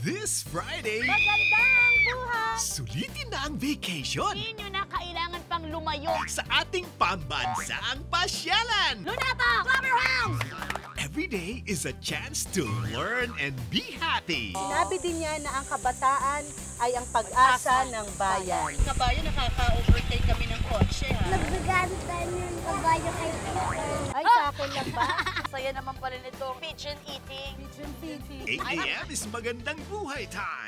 This Friday, Magandang buhay! sulitin na ang vacation Hindi nyo na kailangan pang lumayo. sa ating pambansang pasyalan. Luneta! Flower House! Every day is a chance to learn and be happy. Sinabi din niya na ang kabataan ay ang pag-asa ng bayan. Kabayo, nakaka-overtake kami ng kotse, ha? Nagbiganta yung kabayo kay Peter. Ay, sa akin lang ba? Saya naman pala nito. Pigeon eating. Pigeon City. 8 a.m. is magandang buhay time.